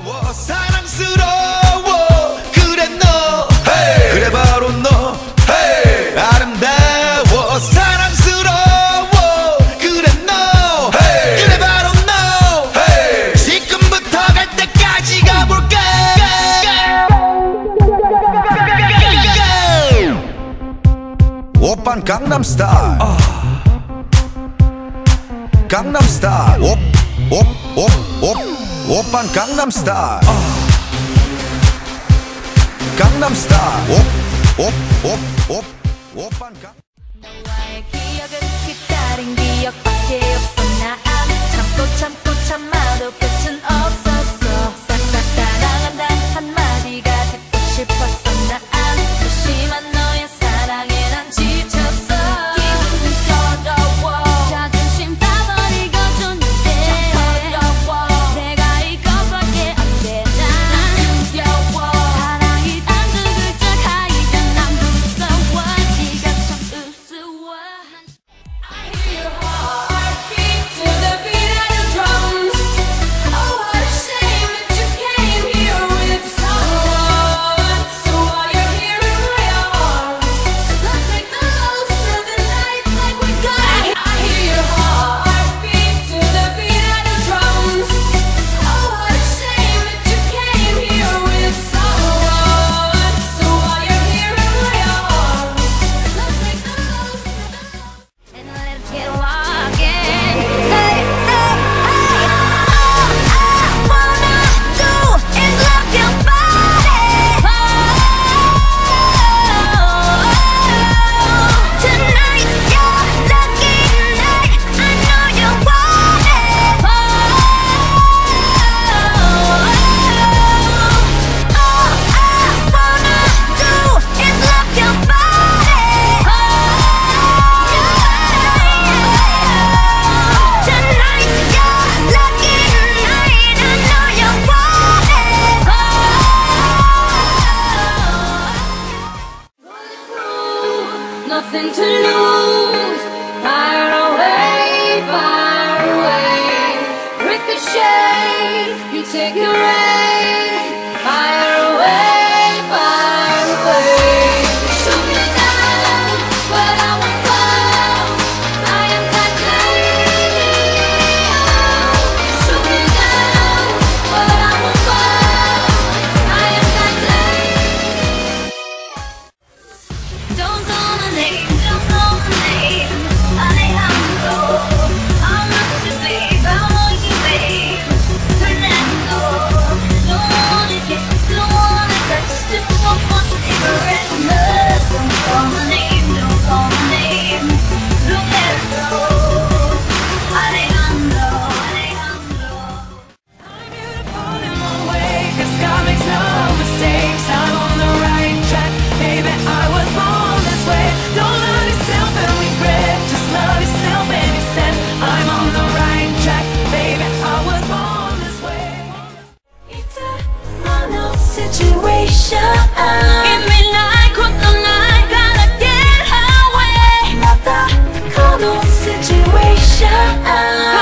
사랑스러워. 사랑스러워. 그래 너. Hey. 그래 바로 너. Hey. 아름다워. 사랑스러워. 그래 너. Hey. 그래 바로 너. Hey. 지금부터 갈 때까지 가볼까 오빤 강남스타일. 강남스타일. 옵옵옵옵. 오빤 강남스타일 강남스타일 오빤 강 nothing to lose. Fire away, fire away. Ricochet, you take your aim. situation.